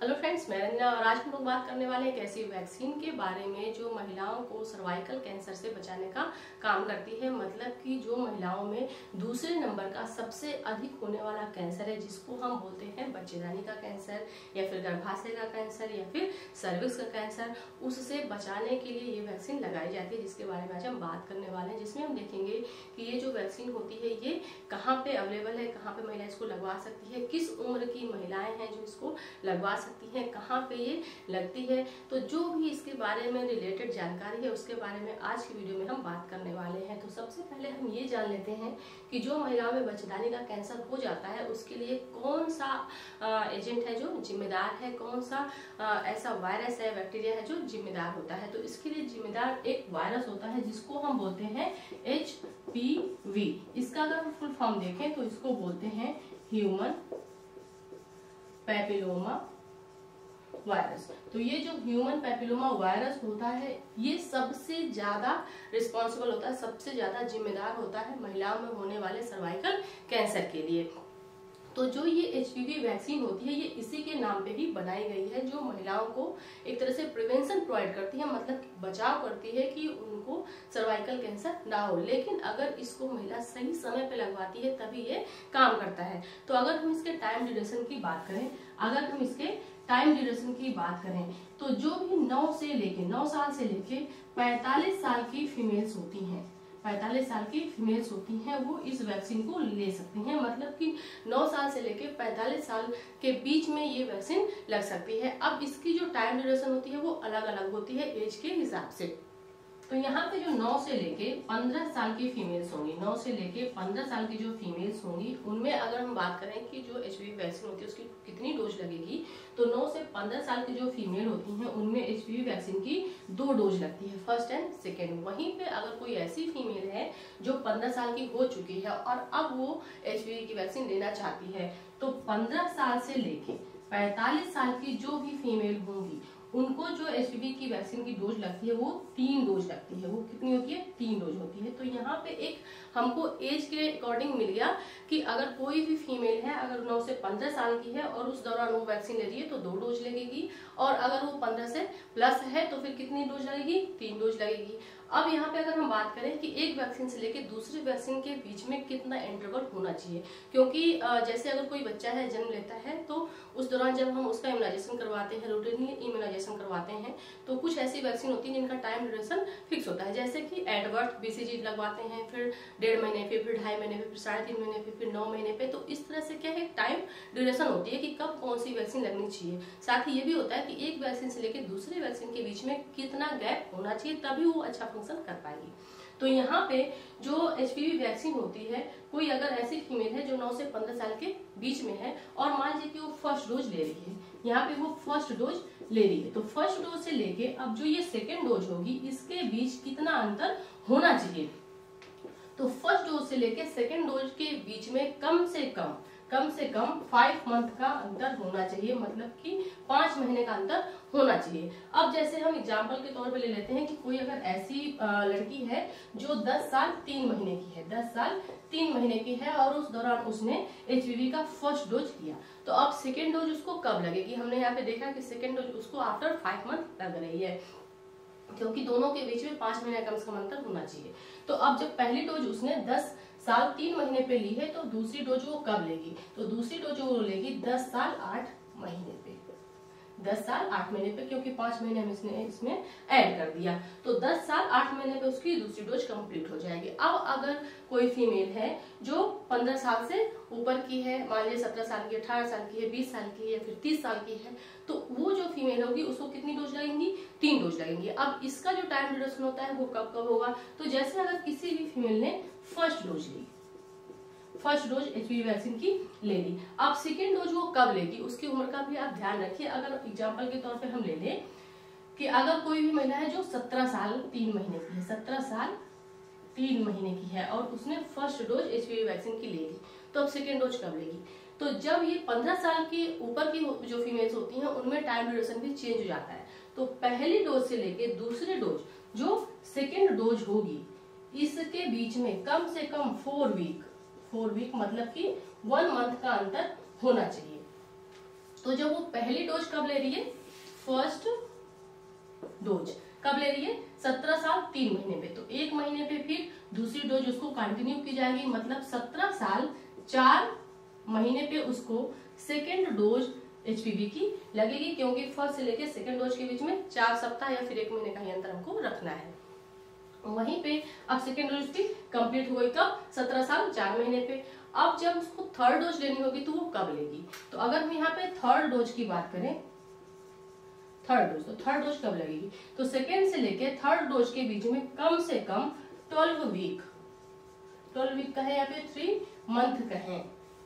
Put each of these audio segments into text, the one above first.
Hello friends मैं रंजना और आज हम लोग बात करने वाले हैं एक ऐसी वैक्सीन के बारे में जो महिलाओं को सर्वाइकल कैंसर से बचाने का काम करती है। मतलब कि जो महिलाओं में दूसरे नंबर का सबसे अधिक होने वाला कैंसर है, जिसको हम बोलते हैं बच्चेदानी का कैंसर या फिर गर्भाशय का कैंसर या फिर सर्विक्स का कैंसर उससे बचाने के लिए ये वैक्सीन लगाई जाती है, जिसके बारे में आज हम बात करने वाले हैं। जिसमें हम देखेंगे कि ये जो वैक्सीन होती है, ये कहाँ पर अवेलेबल है, कहाँ पर महिला इसको लगवा सकती है, किस उम्र की महिलाएँ हैं जो इसको लगवा सकती सकती हैं, कहाँ पे ये लगती है? तो जो भी इसके बारे में रिलेटेड जानकारी है, उसके बारे में आज की वीडियो में हम बात करने वाले हैं। तो सबसे पहले हम ये जान लेते हैं कि जो महिलाओं में बच्चेदानी का कैंसर हो जाता है, उसके लिए कौन सा एजेंट है जो जिम्मेदार है? कौन सा ऐसा वायरस है बैक्टीरिया है जो जिम्मेदार होता है? तो इसके लिए जिम्मेदार एक वायरस होता है, जिसको हम बोलते हैं एच पी वी इसका अगर हम फुल फॉर्म देखें तो इसको बोलते हैं ह्यूमन पैपिलोमा वायरस तो ये जो ह्यूमन पैपिलोमा वायरस होता है, ये सबसे ज़्यादा रिस्पॉन्सिबल होता है, सबसे ज़्यादा जिम्मेदार होता है महिलाओं में होने वाले सर्वाइकल कैंसर के लिए। तो जो ये एच वैक्सीन होती है, ये इसी के नाम पे ही बनाई गई है, जो महिलाओं को एक तरह से प्रिवेंशन प्रोवाइड करती है मतलब बचाव करती है कि उनको सर्वाइकल कैंसर ना हो। लेकिन अगर इसको महिला सही समय पे लगवाती है, तभी ये काम करता है। तो अगर हम इसके टाइम ड्यूरेशन की बात करें, अगर हम इसके टाइम ड्यूरेशन की बात करें तो जो भी नौ से लेके, नौ साल से लेके पैतालीस साल की फीमेल्स होती हैं। पैतालीस साल की फीमेल्स होती हैं, वो इस वैक्सीन को ले सकती हैं। मतलब कि 9 साल से लेके 45 साल के बीच में ये वैक्सीन लग सकती है। अब इसकी जो टाइम ड्यूरेशन होती है, वो अलग अलग होती है एज के हिसाब से। तो यहाँ पे जो 9 से लेके 15 साल की फीमेल्स होंगी 9 से लेके 15 साल की जो फीमेल्स होंगी, उनमें अगर हम बात करें कि जो एच वैक्सीन होती है, उसकी कितनी डोज लगेगी तो 9 से 15 साल की जो फीमेल होती हैं, उनमें एचपीवी वैक्सीन की दो डोज लगती है फ़र्स्ट एंड सेकेंड वहीं पे अगर कोई ऐसी फीमेल है, जो पंद्रह साल की हो चुकी है और अब वो एच की वैक्सीन लेना चाहती है तो पंद्रह साल से लेके पैतालीस साल की जो भी फीमेल होंगी उनको जो एच की वैक्सीन की डोज लगती है, वो तीन डोज लगती है। वो कितनी होती है? तीन डोज होती है। तो यहाँ पे एक हमको एज के अकॉर्डिंग मिल गया कि अगर कोई भी फीमेल है, अगर नौ से पंद्रह साल की है और उस दौरान वो वैक्सीन ले रही है तो दो डोज लगेगी। और अगर वो पंद्रह से प्लस है तो फिर कितनी डोज लगेगी? तीन डोज लगेगी। अब यहाँ पे अगर हम बात करें कि एक वैक्सीन से लेके दूसरे वैक्सीन के बीच में कितना इंटरवल होना चाहिए, क्योंकि जैसे अगर कोई बच्चा है, जन्म लेता है तो उस दौरान जब हम उसका इम्यूनाइजेशन करवाते हैं रूटीनली इम्यूनाइजेशन करवाते हैं तो कुछ ऐसी वैक्सीन होती है जिनका टाइम ड्यूरेशन फिक्स होता है। जैसे कि एडवर्ट बीसीजी लगवाते हैं, फिर डेढ़ महीने पे, फिर ढाई महीने पे, फिर साढ़े तीन महीने पे, फिर नौ महीने पे तो इस तरह से क्या है टाइम ड्यूरेशन होती है कि कब कौन सी वैक्सीन लगनी चाहिए। साथ ही ये भी होता है कि एक वैक्सीन से लेकर दूसरे वैक्सीन के बीच में कितना गैप होना चाहिए, तभी वो अच्छा फ़ंक्शन कर पाएगी। तो यहाँ पे जो एचपीवी वैक्सीन होती है, कोई अगर ऐसी फीमेल है जो 9 से 15 साल के बीच में है और मान लीजिए कि वो फ़र्स्ट डोज ले रही है, यहाँ पे वो फ़र्स्ट डोज ले रही है तो फ़र्स्ट डोज से लेके अब जो ये सेकेंड डोज होगी, इसके बीच कितना अंतर होना चाहिए? तो फ़र्स्ट डोज से लेके सेकेंड डोज के बीच में कम से कम कम से कम फाइव मंथ का अंतर होना चाहिए मतलब कि पाँच महीने का अंतर होना चाहिए। अब जैसे हम एग्ज़ाम्पल के तौर पे ले लेते हैं कि कोई अगर ऐसी लड़की है जो 10 साल तीन महीने की है 10 साल तीन महीने की है और उस दौरान उसने एच का फ़र्स्ट डोज किया। तो अब सेकेंड डोज उसको कब लगेगी? हमने यहाँ पे देखा कि सेकेंड डोज उसको आफ्टर फाइव मंथ लग रही है, क्योंकि दोनों के बीच में पाँच महीने कम से कम अंतर होना चाहिए। तो अब जब पहली डोज उसने दस साल तीन महीने पे ली है तो दूसरी डोज वो कब लेगी? तो दूसरी डोज वो लेगी, दस साल आठ महीने पे। दस साल आठ महीने पे, क्योंकि पाँच महीने में इसने इसमें ऐड कर दिया। तो दस साल आठ महीने पे उसकी दूसरी डोज कंप्लीट हो जाएगी। अब अगर कोई फीमेल है जो पंद्रह साल से ऊपर की है, मान लीजिए सत्रह साल की अठारह साल की है, बीस साल की है, फिर तीस साल की है तो वो जो फीमेल होगी, उसको कितनी डोज लगेंगी? तीन डोज लगेंगी। अब इसका जो टाइम ड्यूरेशन होता है, वो कब कब होगा? तो जैसे अगर किसी भी फीमेल ने फ़र्स्ट डोज ली फ़र्स्ट डोज एचपीवी वैक्सीन की ले ली। अब सेकेंड डोज वो कब लेगी, उसकी उम्र का भी आप ध्यान रखिए। अगर एग्ज़ाम्पल के तौर पे हम ले लें कि अगर कोई भी महिला है जो सत्रह साल, तीन महीने की है, सत्रह साल, तीन महीने की है और उसने फ़र्स्ट डोज एच वैक्सीन की ले ली तो अब सेकेंड डोज कब लेगी? तो जब ये पंद्रह साल के ऊपर की जो फीमेल्स होती हैं, उनमें टाइम ड्यूरेशन भी चेंज हो जाता है। तो पहली डोज से लेके दूसरी डोज जो सेकेंड डोज होगी, इसके बीच में कम से कम फोर वीक फोर वीक मतलब कि वन मंथ का अंतर होना चाहिए। तो जब वो पहली डोज कब ले रही है? फ़र्स्ट डोज कब ले रही है? सत्रह साल तीन महीने पे। तो एक महीने पे फिर दूसरी डोज उसको कंटिन्यू की जाएगी मतलब सत्रह साल चार महीने पे उसको सेकेंड डोज एचपीवी की लगेगी, क्योंकि फ़र्स्ट से लेकर सेकेंड डोज के बीच में चार सप्ताह या फिर एक महीने का ही अंतर हमको रखना है। वहीं पे अब सेकेंड डोज भी कंप्लीट हो गई कब? सत्रह साल, चार महीने पे। अब जब उसको थर्ड डोज लेनी होगी तो वो कब लेगी? तो अगर हम यहाँ पे थर्ड डोज की बात करें थर्ड डोज तो थर्ड डोज कब लगेगी? तो सेकेंड से लेके थर्ड डोज के बीच में कम से कम ट्वेल्व वीक ट्वेल्व वीक का है या फिर थ्री मंथ का है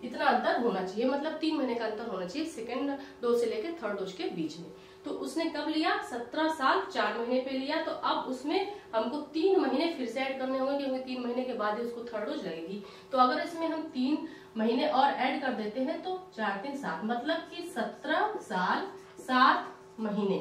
इतना अंतर होना चाहिए मतलब तीन महीने का अंतर होना चाहिए सेकेंड डोज से लेकर थर्ड डोज के बीच में। तो उसने कब लिया? सत्रह साल, चार महीने पे लिया। तो अब उसमें हमको तीन महीने फिर से ऐड करने होंगे, क्योंकि तीन महीने के बाद ही उसको थर्ड डोज लगेगी। तो अगर इसमें हम तीन महीने और ऐड कर देते हैं तो चार तीन सात मतलब कि सत्रह साल, सात महीने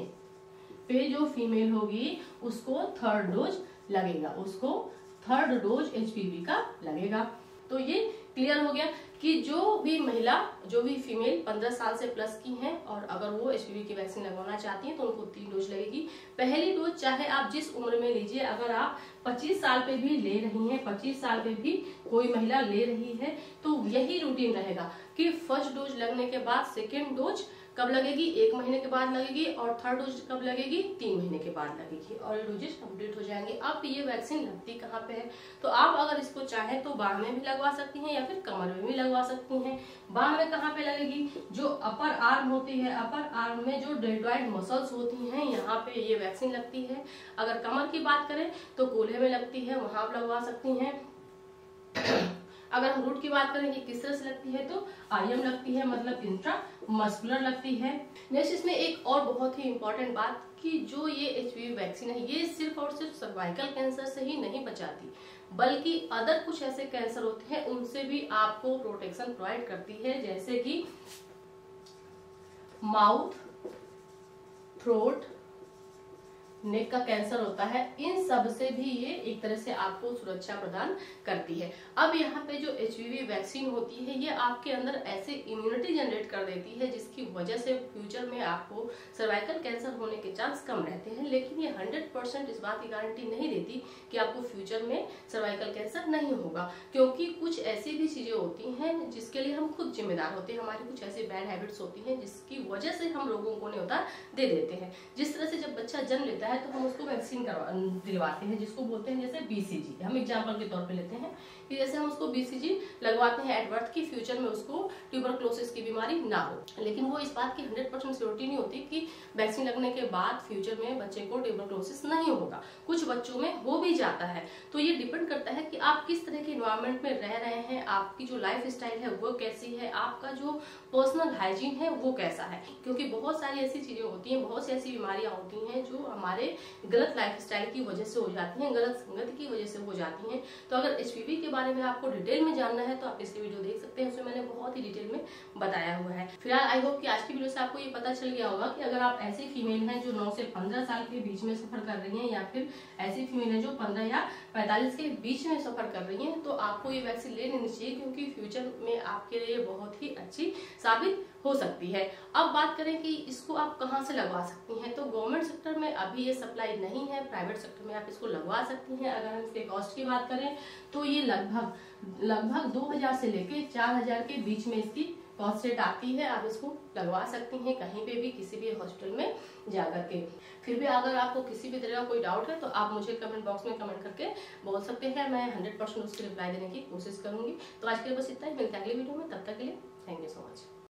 पे जो फीमेल होगी, उसको थर्ड डोज लगेगा, उसको थर्ड डोज एचपीवी का लगेगा। तो ये क्लियर हो गया। कि जो भी महिला, जो भी फीमेल 15 साल से प्लस की हैं और अगर वो एच की वैक्सीन लगवाना चाहती हैं तो उनको तीन डोज लगेगी। पहली डोज चाहे आप जिस उम्र में लीजिए, अगर आप 25 साल पे भी ले रही हैं 25 साल पे भी कोई महिला ले रही है तो यही रूटीन रहेगा कि फ़र्स्ट डोज लगने के बाद सेकेंड डोज कब लगेगी? एक महीने के बाद लगेगी और थर्ड डोज कब लगेगी? तीन महीने के बाद लगेगी और ये डोजेज कंप्लीट हो जाएँगे। अब ये वैक्सीन लगती कहाँ पे है? तो आप अगर इसको चाहें तो बाह में भी लगवा सकती हैं या फिर कमर में भी लगवा सकती हैं। बाह में कहाँ पे लगेगी? जो अपर आर्म होती है अपर आर्म में जो डेल्टॉइड मसल्स होती हैं, यहाँ पे ये वैक्सीन लगती है। अगर कमर की बात करें तो कूल्हे में लगती है, वहाँ आप लगवा सकती हैं। अगर हम रूट की बात करें कि किस तरह से लगती है तो आईएम लगती है मतलब इंट्रा मस्कुलर लगती है। नेक्स्ट इसमें एक और बहुत ही इंपॉर्टेंट बात कि जो ये एच वैक्सीन है, ये सिर्फ़ और सिर्फ़ सर्वाइकल कैंसर से ही नहीं बचाती, बल्कि अदर कुछ ऐसे कैंसर होते हैं, उनसे भी आपको प्रोटेक्शन प्रोवाइड करती है, जैसे कि माउथ थ्रोट नेक का कैंसर होता है, इन सबसे भी ये एक तरह से आपको सुरक्षा प्रदान करती है। अब यहाँ पे जो एच वैक्सीन होती है, ये आपके अंदर ऐसे इम्यूनिटी जनरेट कर देती है, जिसकी वजह से फ्यूचर में आपको सर्वाइकल कैंसर होने के चांस कम रहते हैं। लेकिन ये हंड्रेड परसेंट इस बात की गारंटी नहीं देती कि आपको फ्यूचर में सर्वाइकल कैंसर नहीं होगा, क्योंकि कुछ ऐसी भी चीज़ें होती हैं जिसके लिए हम खुद जिम्मेदार होते हैं। हमारी कुछ ऐसी बैड हैबिट्स होती हैं जिसकी वजह से हम लोगों को न्योता दे देते हैं। जिस तरह से जब बच्चा जन्म लेता है है तो हम उसको वैक्सीन करवा, दिलवाते हैं, जिसको बोलते हैं जैसे बीसीजी हम एग्ज़ाम्पल के तौर पे लेते हैं कि जैसे हम उसको बीसीजी लगवाते हैं एडवर्थ की फ्यूचर में उसको ट्यूबरक्लोसिस की बीमारी ना हो। लेकिन वो इस बात की हंड्रेड परसेंट नहीं होती कि वैक्सीन लगने के बाद फ्यूचर में बच्चे को ट्यूबरक्लोसिस नहीं होगा। कुछ बच्चों में हो भी जाता है। तो ये डिपेंड करता है कि आप किस तरह के इन्वायरमेंट में रह रहे हैं, आपकी जो लाइफ स्टाइल है वो कैसी है, आपका जो पर्सनल हाइजीन है वो कैसा है। क्योंकि बहुत सारी ऐसी चीज़ें होती हैं, बहुत सी ऐसी बीमारियाँ होती हैं जो हमारे गलत लाइफ स्टाइल की वजह से हो जाती हैं, गलत संगत की वजह से हो जाती हैं। तो अगर एच के बारे में आपको डिटेल में जानना है तो आप इसकी वीडियो देख सकते हैं, उसमें मैंने बहुत ही डिटेल में बताया हुआ है। फ़िलहाल आई होप कि आज की वीडियो से आपको ये पता चल गया होगा कि अगर आप ऐसी फीमेल हैं जो नौ से पंद्रह साल के बीच में सफ़र कर रही हैं, या फिर ऐसी फीमेल है जो पंद्रह या पैंतालीस के बीच में सफ़र कर रही हैं तो आपको ये वैक्सीन ले लेनी चाहिए क्योंकि फ्यूचर में आपके लिए बहुत ही अच्छी साबित हो सकती है। अब बात करें कि इसको आप कहाँ से लगवा सकती हैं? तो गवर्नमेंट सेक्टर में अभी ये सप्लाई नहीं है प्राइवेट सेक्टर में आप इसको लगवा सकती हैं। अगर हम इसके कॉस्ट की बात करें तो ये लगभग लगभग 2000 से लेके 4000 के बीच में इसकी कॉस्ट रेट आती है। आप इसको लगवा सकती हैं कहीं पे भी, किसी भी हॉस्पिटल में जाकर के। फिर भी अगर आपको किसी भी तरह का कोई डाउट है तो आप मुझे कमेंट बॉक्स में कमेंट करके बोल सकते हैं। मैं हंड्रेड परसेंट उसकी रिप्लाई देने की कोशिश करूँगी। तो आज के लिए बस इतना ही। मिलता है अगली वीडियो में। तब तक के लिए थैंक यू सो मच